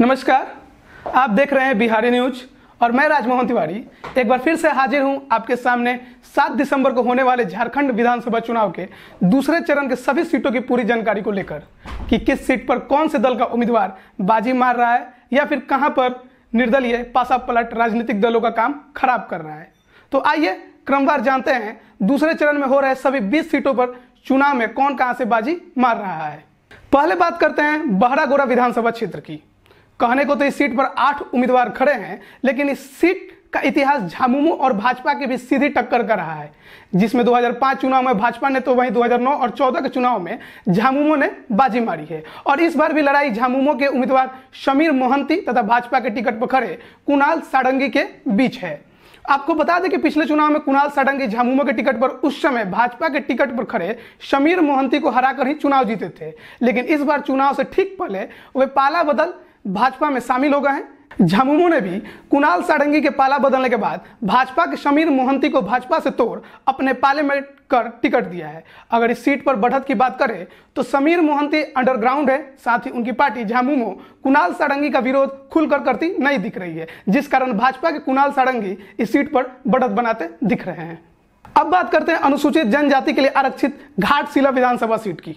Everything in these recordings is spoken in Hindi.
नमस्कार। आप देख रहे हैं बिहारी न्यूज़ और मैं राजमोहन तिवारी। एक बार फिर से हाजिर हूँ आपके सामने 7 दिसंबर को होने वाले झारखंड विधानसभा चुनाव के दूसरे चरण के सभी सीटों की पूरी जानकारी को लेकर कि किस सीट पर कौन से दल का उम्मीदवार बाजी मार रहा है या फिर कहाँ पर निर्दलीय पासा पलट राजनीतिक दलों का काम खराब कर रहा है। तो आइए क्रमवार जानते हैं दूसरे चरण में हो रहे सभी 20 सीटों पर चुनाव में कौन कहाँ से बाजी मार रहा है। पहले बात करते हैं बहरागोरा विधानसभा क्षेत्र की। कहने को तो इस सीट पर आठ उम्मीदवार खड़े हैं, लेकिन इस सीट का इतिहास झामुमो और भाजपा के बीच सीधी टक्कर का रहा है। जिसमें 2005 चुनाव में भाजपा ने तो वहीं 2009 और 14 के चुनाव में झामुमो ने बाजी मारी है। और इस बार भी लड़ाई झामुमो के उम्मीदवार शमीर मोहंती तथा भाजपा के टिकट पर खड़े कुणाल साडंगी के बीच है। आपको बता दें कि पिछले चुनाव में कुणाल साडंगी झामुमो के टिकट पर, उस समय भाजपा के टिकट पर खड़े शमीर मोहंती को हराकर ही चुनाव जीते थे। लेकिन इस बार चुनाव से ठीक पहले वे पाला बदल भाजपा में शामिल हो गए हैं। झामुमो ने भी कुणाल सारंगी के पाला बदलने के बाद भाजपा के समीर मोहंती को भाजपा से तोड़ अपने पाले में कर टिकट दिया है। अगर इस सीट पर बढ़त की बात करें तो समीर मोहंती अंडरग्राउंड है। साथ ही उनकी पार्टी झामुमो कुणाल सारंगी का विरोध खुलकर करती नहीं दिख रही है। जिस कारण भाजपा के कुणाल सारंगी इस सीट पर बढ़त बनाते दिख रहे हैं। अब बात करते हैं अनुसूचित जनजाति के लिए आरक्षित घाटशिला विधानसभा सीट की।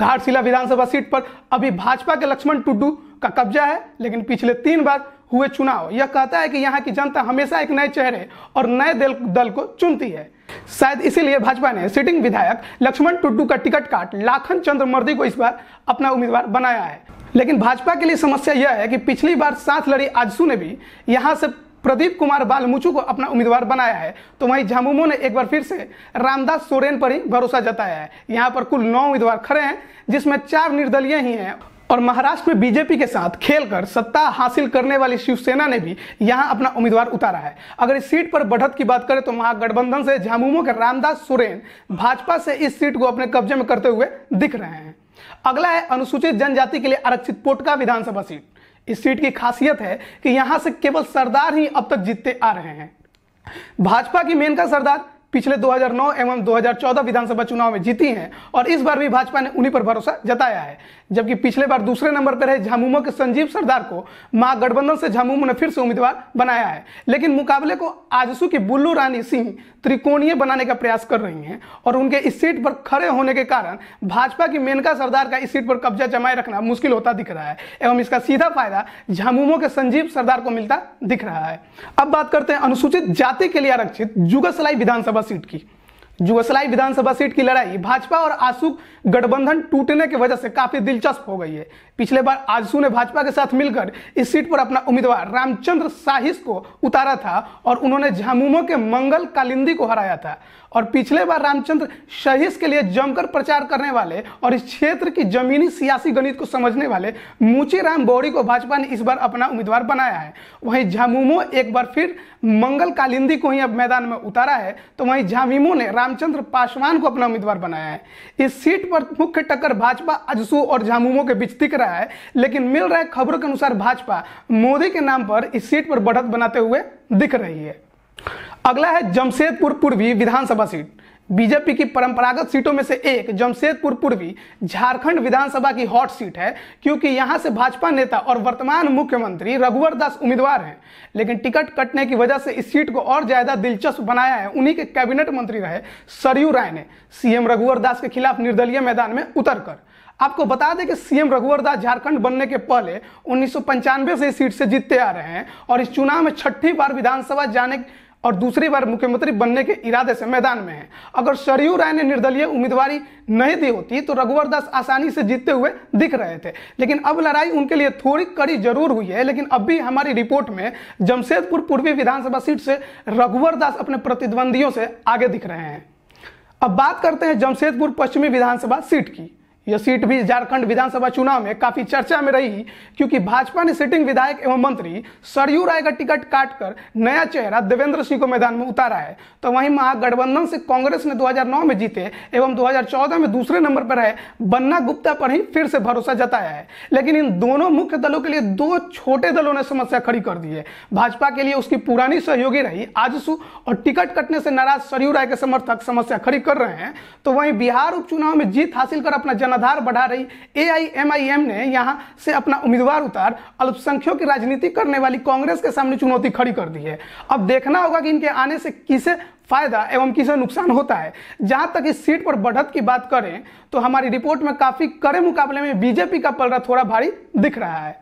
घाटशिला विधानसभा सीट पर अभी भाजपा के लक्ष्मण टुड्डू का कब्जा है, लेकिन पिछले तीन बार हुए चुनाव। यह कहता है कि यहाँ की जनता हमेशा एक नए चेहरे और नए दल दल को चुनती है। शायद इसीलिए भाजपा ने सिटिंग विधायक लक्ष्मण टुड्डू का टिकट काट लाखन चंद्र मर्दी को इस बार अपना उम्मीदवार बनाया है। लेकिन भाजपा के लिए समस्या यह है कि पिछली बार साथ लड़ी आजसू ने भी यहाँ से प्रदीप कुमार बालमुचू को अपना उम्मीदवार बनाया है। तो वहीं झामुमो ने एक बार फिर से रामदास सोरेन पर ही भरोसा जताया है। यहाँ पर कुल नौ उम्मीदवार खड़े हैं, जिसमें चार निर्दलीय ही हैं। और महाराष्ट्र में बीजेपी के साथ खेलकर सत्ता हासिल करने वाली शिवसेना ने भी यहाँ अपना उम्मीदवार उतारा है। अगर इस सीट पर बढ़त की बात करें तो महागठबंधन से झामुमो के रामदास सोरेन भाजपा से इस सीट को अपने कब्जे में करते हुए दिख रहे हैं। अगला है अनुसूचित जनजाति के लिए आरक्षित पोटका विधानसभा सीट। इस सीट की खासियत है कि यहाँ से केवल सरदार ही अब तक जीतते आ रहे हैं। भाजपा की मेनका सरदार पिछले 2009 एवं 2014 विधानसभा चुनाव में जीती हैं और इस बार भी भाजपा ने उन्हीं पर भरोसा जताया है। जबकि पिछले बार दूसरे नंबर पर है झामुमो के संजीव सरदार को महागठबंधन से झामुमो ने फिर से उम्मीदवार बनाया है। लेकिन मुकाबले को आजसू की बुल्लू रानी सिंह त्रिकोणीय बनाने का प्रयास कर रही हैं और उनके इस सीट पर खड़े होने के कारण भाजपा की मेनका सरदार का इस सीट पर कब्जा जमाए रखना मुश्किल होता दिख रहा है एवं इसका सीधा फ़ायदा झामुमो के संजीव सरदार को मिलता दिख रहा है। अब बात करते हैं अनुसूचित जाति के लिए आरक्षित जुगसलाई विधानसभा सीट की। जुगसलाई विधानसभा सीट की लड़ाई, भाजपा और आसू गठबंधन टूटने की वजह से काफ़ी दिलचस्प हो गई है। पिछले बार आजसू ने भाजपा के साथ मिलकर इस सीट पर अपना उम्मीदवार रामचंद्र साहिस को उतारा था और उन्होंने झामुमो के मंगल कालिंदी को हराया था। और पिछले बार रामचंद्र शहीस के लिए जमकर प्रचार करने वाले और इस क्षेत्र की जमीनी सियासी गणित को समझने वाले मूची राम बौड़ी को भाजपा ने इस बार अपना उम्मीदवार बनाया है। वहीं झामुमो एक बार फिर मंगल कालिंदी को ही अब मैदान में उतारा है। तो वहीं झामिमो ने रामचंद्र पासवान को अपना उम्मीदवार बनाया है। इस सीट पर मुख्य टक्कर भाजपा, अजसू और झामुमो के बीच दिख रहा है, लेकिन मिल रहे खबरों के अनुसार भाजपा मोदी के नाम पर इस सीट पर बढ़त बनाते हुए दिख रही है। अगला है जमशेदपुर पूर्वी विधानसभा सीट। बीजेपी की परंपरागत सीटों में से एक जमशेदपुर पूर्वी झारखंड विधानसभा की हॉट सीट है, क्योंकि यहाँ से भाजपा नेता और वर्तमान मुख्यमंत्री रघुवर दास उम्मीदवार हैं। लेकिन टिकट कटने की वजह से इस सीट को और ज़्यादा दिलचस्प बनाया है। उन्हीं के कैबिनेट मंत्री रहे सरयू राय ने, सीएम रघुवर दास के खिलाफ निर्दलीय मैदान में उतरकर। आपको बता दें कि सीएम रघुवर दास झारखंड बनने के पहले उन्नीस सौ पंचानवे से इस सीट से जीतते आ रहे हैं और इस चुनाव में छठी बार विधानसभा जाने और दूसरी बार मुख्यमंत्री बनने के इरादे से मैदान में है। अगर सरयू राय ने निर्दलीय उम्मीदवारी नहीं दी होती तो रघुवर दास आसानी से जीतते हुए दिख रहे थे। लेकिन अब लड़ाई उनके लिए थोड़ी कड़ी ज़रूर हुई है, लेकिन अब भी हमारी रिपोर्ट में जमशेदपुर पूर्वी विधानसभा सीट से रघुवर दास अपने प्रतिद्वंदियों से आगे दिख रहे हैं। अब बात करते हैं जमशेदपुर पश्चिमी विधानसभा सीट की। यह सीट भी झारखंड विधानसभा चुनाव में काफ़ी चर्चा में रही, क्योंकि भाजपा ने सिटिंग विधायक एवं मंत्री सरयू राय का टिकट काटकर नया चेहरा देवेंद्र सिंह को मैदान में उतारा है। तो वहीं महागठबंधन से कांग्रेस ने 2009 में जीते एवं 2014 में दूसरे नंबर पर है बन्ना गुप्ता पर ही फिर से भरोसा जताया है। लेकिन इन दोनों मुख्य दलों के लिए दो छोटे दलों ने समस्या खड़ी कर दी है। भाजपा के लिए उसकी पुरानी सहयोगी रही आजसू और टिकट कटने से नाराज़ सरयू राय के समर्थक समस्या खड़ी कर रहे हैं। तो वहीं बिहार उपचुनाव में जीत हासिल कर अपना जन मूलाधार बढ़ा रही एआईएमआईएम ने यहाँ से अपना उम्मीदवार उतार, अल्पसंख्यकों की राजनीति करने वाली कांग्रेस के सामने चुनौती खड़ी कर दी है। अब देखना होगा कि इनके आने से किसे फ़ायदा एवं किसे नुकसान होता है। जहाँ तक इस सीट पर बढ़त की बात करें तो हमारी रिपोर्ट में काफ़ी कड़े मुकाबले में बीजेपी का पलड़ा थोड़ा भारी दिख रहा है।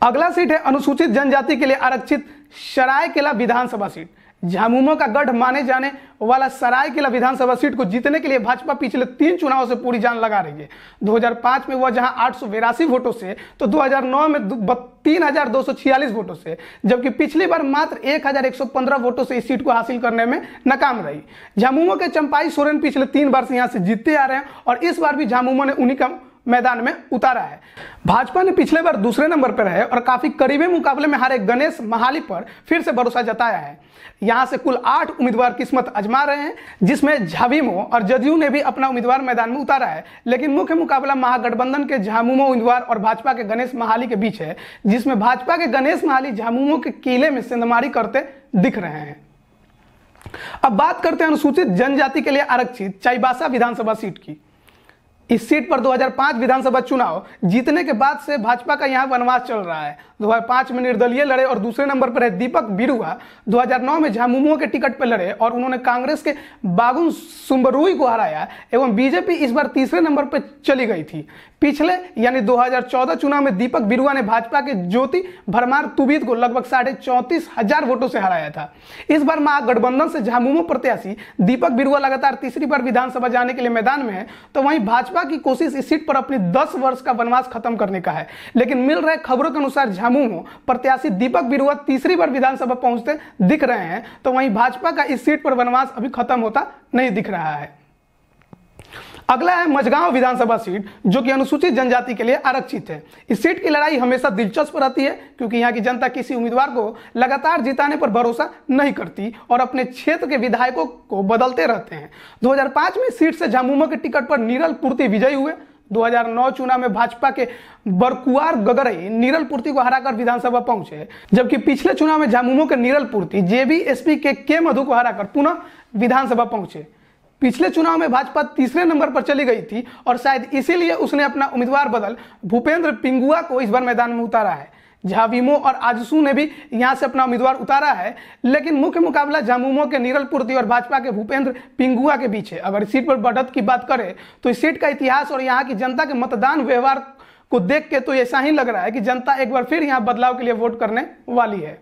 अगला सीट है अनुसूचित जनजाति के लिए आरक्षित सरायकेला विधानसभा सीट। झामुमो का गढ़ माने जाने वाला सरायकेला विधानसभा सीट को जीतने के लिए भाजपा पिछले तीन चुनावों से पूरी जान लगा रही है। 2005 में वह जहाँ आठ वोटों से तो 2009 में तीन हज़ार दो सौ छियालीस वोटों से, जबकि पिछली बार मात्र 1115 वोटों से इस सीट को हासिल करने में नाकाम रही। झामुमो के चंपाई सोरेन पिछले तीन बार से यहाँ से जीतते आ रहे हैं और इस बार भी झामुमो ने उन्हीं का मैदान में उतारा है। भाजपा ने पिछले बार दूसरे नंबर पर रहे और काफ़ी करीबी मुकाबले में हारे गणेश महाली पर फिर से भरोसा जताया है। यहाँ से कुल आठ उम्मीदवार किस्मत अजमा रहे हैं, जिसमें झाविमो और जदयू ने भी अपना उम्मीदवार मैदान में उतारा है। लेकिन मुख्य मुकाबला महागठबंधन के झामुमो उम्मीदवार और भाजपा के गणेश महाली के बीच है, जिसमें भाजपा के गणेश महाली झामुमो के किले में सिंधमारी करते दिख रहे हैं। अब बात करते हैं अनुसूचित जनजाति के लिए आरक्षित चाईबासा विधानसभा सीट की। इस सीट पर 2005 विधानसभा चुनाव जीतने के बाद से भाजपा का यहाँ वनवास चल रहा है। 2005 में निर्दलीय लड़े और दूसरे नंबर पर है दीपक बिरुआ। 2009 में झामुमो के टिकट पर लड़े और उन्होंने कांग्रेस के बागुन सुम्बरुई को हराया एवं बीजेपी इस बार तीसरे नंबर पर चली गई थी। पिछले, यानी 2014 चुनाव में दीपक बिरुआ ने भाजपा के ज्योति भरमार तुबीत को लगभग साढ़े चौंतीस हज़ार वोटों से हराया था। इस बार महागठबंधन से झामुमो प्रत्याशी दीपक बिरुआ लगातार तीसरी बार विधानसभा जाने के लिए मैदान में है तो वहीं भाजपा की कोशिश इस सीट पर अपनी दस वर्ष का वनवास खत्म करने का है। लेकिन मिल रहे खबरों के अनुसार झामुमो प्रत्याशी दीपक बिरुआ तीसरी बार विधानसभा पहुँचते दिख रहे हैं तो वहीं भाजपा का इस सीट पर वनवास अभी खत्म होता नहीं दिख रहा है। अगला है मझगांव विधानसभा सीट, जो कि अनुसूचित जनजाति के लिए आरक्षित है। इस सीट की लड़ाई हमेशा दिलचस्प रहती है, क्योंकि यहाँ की जनता किसी उम्मीदवार को लगातार जिताने पर भरोसा नहीं करती और अपने क्षेत्र के विधायकों को बदलते रहते हैं। 2005 में सीट से झामुमो के टिकट पर नीरल पूर्ति विजयी हुए। 2009 चुनाव में भाजपा के बरकुआर गगरई नीरल पूर्ति को हराकर विधानसभा पहुँचे, जबकि पिछले चुनाव में झामुमो के नीरल पूर्ति जेबीएसपी के के मधु को हराकर पुनः विधानसभा पहुँचे। पिछले चुनाव में भाजपा तीसरे नंबर पर चली गई थी और शायद इसीलिए उसने अपना उम्मीदवार बदल भूपेंद्र पिंगुआ को इस बार मैदान में उतारा है। झाविमो और आजसू ने भी यहाँ से अपना उम्मीदवार उतारा है, लेकिन मुख्य मुकाबला झामुमो के नीरल पूर्ति और भाजपा के भूपेंद्र पिंगुआ के बीच है अगर इस सीट पर बढ़त की बात करें तो इस सीट का इतिहास और यहाँ की जनता के मतदान व्यवहार को देख के तो ऐसा ही लग रहा है कि जनता एक बार फिर यहाँ बदलाव के लिए वोट करने वाली है।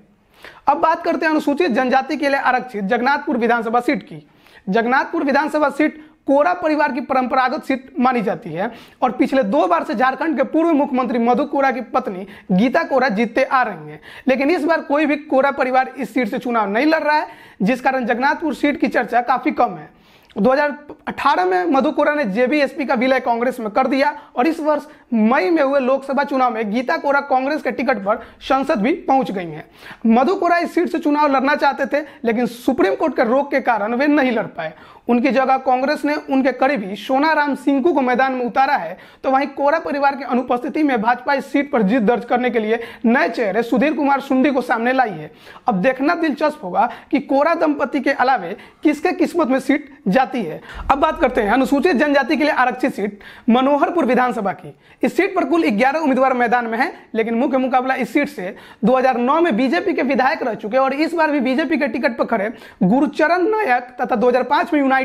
अब बात करते हैं अनुसूचित जनजाति के लिए आरक्षित जगन्नाथपुर विधानसभा सीट की। जगन्नाथपुर विधानसभा सीट कोरा परिवार की परंपरागत सीट मानी जाती है और पिछले दो बार से झारखंड के पूर्व मुख्यमंत्री मधु कोरा की पत्नी गीता कोरा जीतते आ रही हैं। लेकिन इस बार कोई भी कोरा परिवार इस सीट से चुनाव नहीं लड़ रहा है, जिस कारण जगन्नाथपुर सीट की चर्चा काफ़ी कम है। 2018 में मधुकोरा ने जेबीएसपी का विलय कांग्रेस में कर दिया और इस वर्ष मई में हुए लोकसभा चुनाव में गीता कोरा कांग्रेस के टिकट पर संसद भी पहुँच गई हैं। मधुकोरा इस सीट से चुनाव लड़ना चाहते थे, लेकिन सुप्रीम कोर्ट के रोक के कारण वे नहीं लड़ पाए। उनकी जगह कांग्रेस ने उनके करीबी सोनाराम सिंकू को मैदान में उतारा है। तो वहीं कोरा परिवार की अनुपस्थिति में भाजपा इस सीट पर जीत दर्ज करने के लिए नए चेहरे सुधीर कुमार सुंडी को सामने लाई है। अब देखना दिलचस्प होगा कि कोरा दंपति के अलावे किसके किस्मत में सीट जाती है। अब बात करते हैं अनुसूचित जनजाति के लिए आरक्षित सीट मनोहरपुर विधानसभा की। इस सीट पर कुल 11 उम्मीदवार मैदान में है, लेकिन मुख्य मुकाबला इस सीट से 2009 में बीजेपी के विधायक रह चुके और इस बार भी बीजेपी के टिकट पर खड़े गुरुचरण नायक तथा 2005 में यूनाइटेड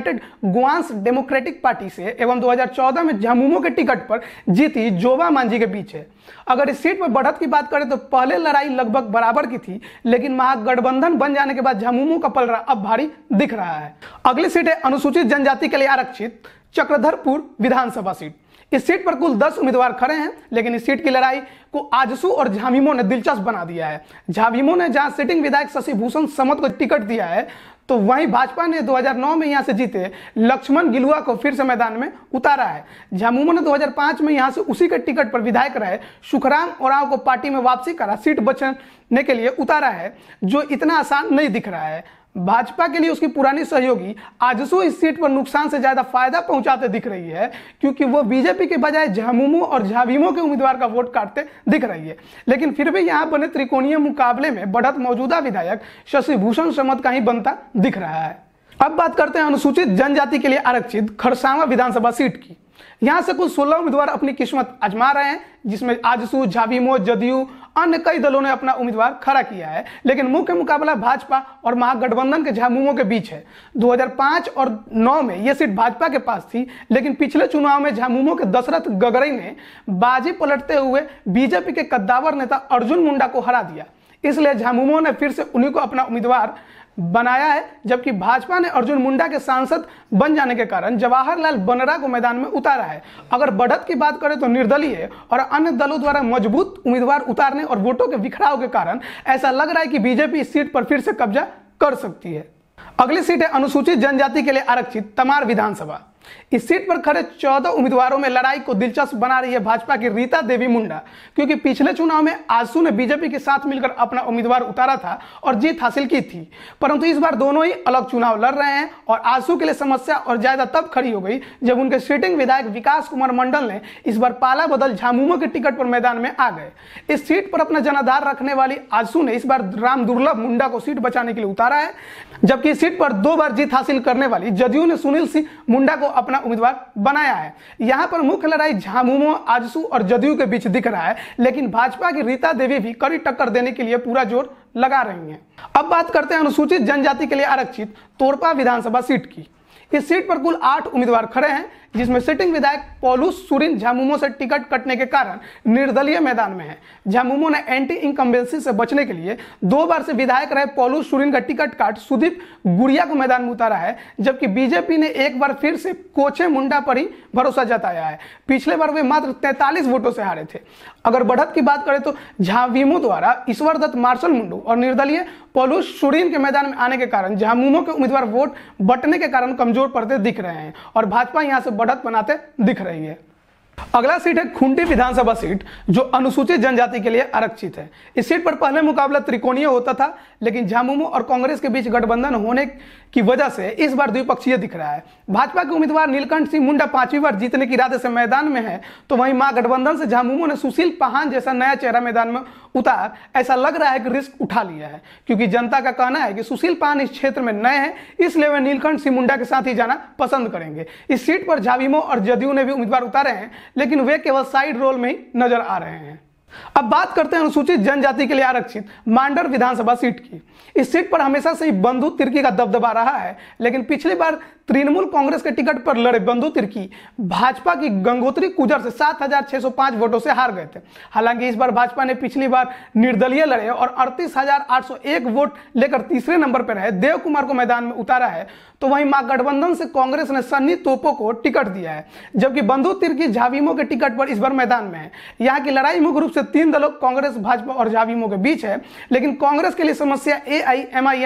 गुआंस डेमोक्रेटिक पार्टी से एवं 2014 में झामुमो के टिकट पर जीती जोबा मांझी के है अगर इस सीट पर बढ़त की बात करें तो पहले लड़ाई लगभग बराबर की थी, लेकिन महागठबंधन बन जाने के बाद झामुमो का पलड़ा अब भारी दिख रहा है। अगली सीट है अनुसूचित जनजाति के लिए आरक्षित, चक्रधरपुर विधानसभा सीट। इस सीट पर कुल 10 उम्मीदवार खड़े हैं, लेकिन इस सीट की लड़ाई को आजसू और झाविमो ने दिलचस्प बना दिया है। झाविमो ने जहाँ सिटिंग विधायक शशि भूषण समत को टिकट दिया है तो वहीं भाजपा ने 2009 में यहाँ से जीते लक्ष्मण गिलुआ को फिर से मैदान में उतारा है। झामुमो ने 2005 में यहाँ से उसी के टिकट पर विधायक रहे। सुखराम ओराव को पार्टी में वापसी करा, सीट बचने के लिए उतारा है, जो इतना आसान नहीं दिख रहा है। भाजपा के लिए उसकी पुरानी सहयोगी आजसू इस सीट पर नुकसान से ज़्यादा फ़ायदा पहुंचाते दिख रही है, क्योंकि वो बीजेपी के बजाय झामुमो और झाभीमो के उम्मीदवार का वोट काटते दिख रही है। लेकिन फिर भी यहाँ बने त्रिकोणीय मुकाबले में बढ़त मौजूदा विधायक शशि भूषण समत का ही बनता दिख रहा है। अब बात करते हैं अनुसूचित जनजाति के लिए आरक्षित खरसावा विधानसभा सीट की। यहाँ से कुल 16 उम्मीदवार अपनी किस्मत आजमा रहे हैं, जिसमें आजसू, झाविमो, जदयू, अन्य कई दलों ने अपना उम्मीदवार खड़ा किया है। लेकिन मुख्य मुकाबला भाजपा और महागठबंधन के झामुमो के बीच है। 2005 और 9 में यह सीट भाजपा के पास थी, लेकिन पिछले चुनाव में झामुमो के दशरथ गगरई ने बाजी पलटते हुए बीजेपी के कद्दावर नेता अर्जुन मुंडा को हरा दिया। इसलिए झामुमो ने फिर से उन्हीं को अपना उम्मीदवार बनाया है, जबकि भाजपा ने अर्जुन मुंडा के सांसद बन जाने के कारण जवाहरलाल बनरा को मैदान में उतारा है। अगर बढ़त की बात करें तो निर्दलीय और अन्य दलों द्वारा मज़बूत उम्मीदवार उतारने और वोटों के बिखराव के कारण ऐसा लग रहा है कि बीजेपी इस सीट पर फिर से कब्जा कर सकती है। अगली सीट है अनुसूचित जनजाति के लिए आरक्षित, तमार विधानसभा। इस सीट पर खड़े चौदह उम्मीदवारों में लड़ाई को दिलचस्प बना रही है भाजपा की रीता देवी मुंडा, क्योंकि पिछले चुनाव में आसू ने बीजेपी के साथ मिलकर अपना उम्मीदवार उतारा था और जीत हासिल की थी। परंतु इस बार दोनों ही अलग चुनाव लड़ रहे हैं और आँसू के लिए समस्या और ज़्यादा तब खड़ी हो गई जब उनके सीटिंग विधायक विकास कुमार मंडल ने इस बार पाला बदल झामुमो के टिकट पर मैदान में आ गए। इस सीट पर अपना जनाधार रखने वाली आँसू ने इस बार राम दुर्लभ मुंडा को सीट बचाने के लिए उतारा है। जबकि सीट पर दो बार जीत हासिल करने वाली जदयू ने सुनील सिंह मुंडा को अपना उम्मीदवार बनाया है। यहाँ पर मुख्य लड़ाई झामुमो, आजसू और जदयू के बीच दिख रहा है, लेकिन भाजपा की रीता देवी भी कड़ी टक्कर देने के लिए पूरा ज़ोर लगा रही हैं। अब बात करते हैं अनुसूचित जनजाति के लिए आरक्षित तोरपा विधानसभा सीट की। इस सीट पर कुल आठ उम्मीदवार खड़े हैं, जिसमें सिटिंग विधायक पौलूस सुरिन झामुमो से टिकट कटने के कारण निर्दलीय मैदान में है। झामुमो ने एंटी इनकम्बेंसी से बचने के लिए दो बार से विधायक रहे पोलू सुरिन का टिकट काट सुदीप गुड़िया को मैदान में उतारा है, जबकि बीजेपी ने एक बार फिर से कोचे मुंडा पर ही भरोसा जताया है। पिछले बार वे मात्र तैतालीस वोटों से हारे थे। अगर बढ़त की बात करें तो झाविमो द्वारा ईश्वर दत्त मार्शल मुंडू और निर्दलीय पोलू सुरीन के मैदान में आने के कारण, झामुमो के उम्मीदवार वोट बटने के कारण कमज़ोर पड़ते दिख रहे हैं और भाजपा यहाँ से बढ़त बनाते दिख रही है। अगला सीट है खुंटी विधानसभा सीट, जो अनुसूचित जनजाति के लिए आरक्षित है। इस सीट पर पहले मुकाबला त्रिकोणीय होता था। लेकिन झामुमो और कांग्रेस के बीच गठबंधन होने की वजह से इस बार द्विपक्षीय दिख रहा है। भाजपा के उम्मीदवार नीलकंठ सिंह मुंडा पांचवी बार जीतने के इरादे से मैदान में है तो वहीं माँ गठबंधन से झामुमो ने सुशील पहान जैसा नया चेहरा मैदान में उतार। ऐसा लग रहा है कि रिस्क उठा लिया है, क्योंकि जनता का कहना है कि सुशील पहान इस क्षेत्र में नए हैं, इसलिए वे नीलकंठ सिंह मुंडा के साथ ही जाना पसंद करेंगे। इस सीट पर झाविमो और जदयू ने भी उम्मीदवार उतारे हैं, लेकिन वे केवल साइड रोल में ही नज़र आ रहे हैं। अब बात करते हैं अनुसूचित जनजाति के लिए आरक्षित, मांडर विधानसभा सीट की। इस सीट पर हमेशा से ही बंधु तिर्की का दबदबा रहा है, लेकिन पिछली बार तृणमूल कांग्रेस के टिकट पर लड़े बंधु तिर्की। भाजपा की गंगोत्री कुजर से 7,605 वोटों से हार गए थे। हालाँकि इस बार भाजपा ने पिछली बार निर्दलीय लड़े और अड़तीस वोट लेकर तीसरे नंबर पर रहे। देव कुमार को मैदान में उतारा है तो वहीं महागठबंधन से कांग्रेस ने सन्नी तोपो को टिकट दिया है जबकि बंधु तिर्की झाविमो के टिकट पर इस बार मैदान में है। यहाँ की लड़ाई मुख्य रूप से तीन दलों कांग्रेस भाजपा और झाविमो के बीच है लेकिन कांग्रेस के लिए समस्या ए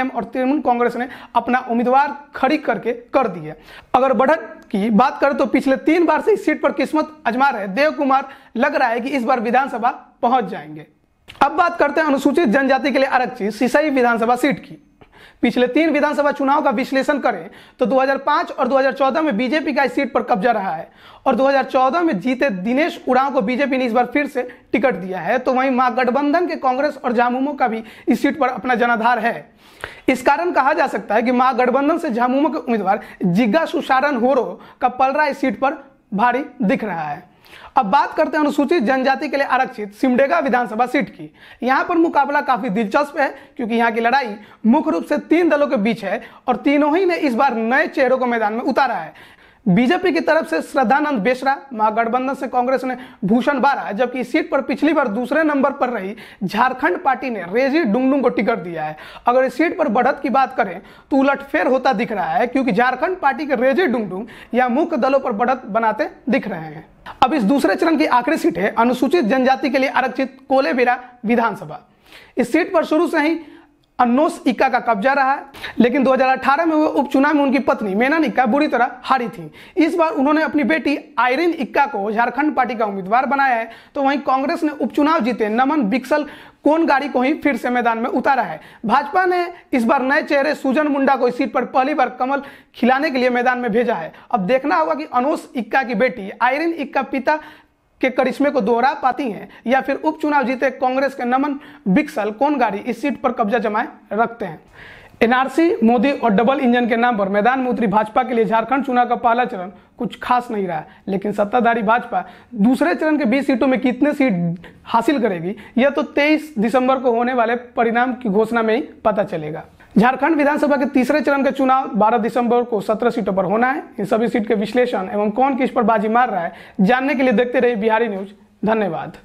और तृणमूल कांग्रेस ने अपना उम्मीदवार खड़ी करके कर दी है। अगर बढ़त की बात करें तो पिछले तीन बार से इस सीट पर किस्मत अजमा रहे देव कुमार लग रहा है कि इस बार विधानसभा पहुँच जाएँगे। अब बात करते हैं अनुसूचित जनजाति के लिए आरक्षित सिसई विधानसभा सीट की। पिछले तीन विधानसभा चुनाव का विश्लेषण करें तो 2005 और 2014 में बीजेपी का इस सीट पर कब्जा रहा है। और 2014 में जीते दिनेश उड़ाव को बीजेपी ने इस बार फिर से टिकट दिया है तो वहीं महागठबंधन के कांग्रेस और झामुमो का भी इस सीट पर अपना जनाधार है। इस कारण कहा जा सकता है कि महागठबंधन से झामुमो के उम्मीदवार जिग्गा सुशारन होरो का पलरा इस सीट पर भारी दिख रहा है। अब बात करते हैं अनुसूचित जनजाति के लिए आरक्षित सिमडेगा विधानसभा सीट की। यहाँ पर मुकाबला काफ़ी दिलचस्प है, क्योंकि यहाँ की लड़ाई मुख्य रूप से तीन दलों के बीच है और तीनों ही ने इस बार नए चेहरों को मैदान में उतारा है। बीजेपी की तरफ़ से श्रद्धानंद बेसरा, महागठबंधन से कांग्रेस ने भूषण बारा, जबकि सीट पर पिछली बार दूसरे नंबर पर रही झारखंड पार्टी ने रेजी डुंगडुंग को टिकट दिया है। अगर इस सीट पर बढ़त की बात करें तो उलटफेर होता दिख रहा है, क्योंकि झारखंड पार्टी के रेजी डुंगडुंग या मुख्य दलों पर बढ़त बनाते दिख रहे हैं। अब इस दूसरे चरण की आखिरी सीट है अनुसूचित जनजाति के लिए आरक्षित कोलेबिरा विधानसभा। इस सीट पर शुरू से ही अन्नोस इक्का का कब्जा रहा है, लेकिन 2018 में हुए उपचुनाव में उनकी पत्नी मेनन इक्का बुरी तरह हारी थी। इस बार उन्होंने अपनी बेटी आयरिन इक्का को झारखंड पार्टी का उम्मीदवार बनाया है तो वहीं कांग्रेस ने उपचुनाव जीते नमन बिक्सल कौन गाड़ी को ही फिर से मैदान में उतारा है। भाजपा ने इस बार नए चेहरे सुजन मुंडा को इस सीट पर पहली बार कमल खिलाने के लिए मैदान में भेजा है। अब देखना होगा कि अनोस इक्का की बेटी आयरिन इक्का पिता के करिश्मे को दोहरा पाती हैं, या फिर उपचुनाव जीते कांग्रेस के नमन बिक्सल कौन गाड़ी इस सीट पर कब्जा जमाए रखते हैं? एनआरसी, मोदी और डबल इंजन के नाम पर मैदान में उतरी भाजपा के लिए झारखंड चुनाव का पहला चरण कुछ खास नहीं रहा, लेकिन सत्ताधारी भाजपा दूसरे चरण के 20 सीटों में कितने सीट हासिल करेगी, यह तो 23 दिसंबर को होने वाले परिणाम की घोषणा में ही पता चलेगा। झारखंड विधानसभा के तीसरे चरण के चुनाव 12 दिसंबर को 17 सीटों पर होना है। इन सभी सीट के विश्लेषण एवं कौन किस पर बाजी मार रहा है, जानने के लिए देखते रहिए बिहारी न्यूज़। धन्यवाद।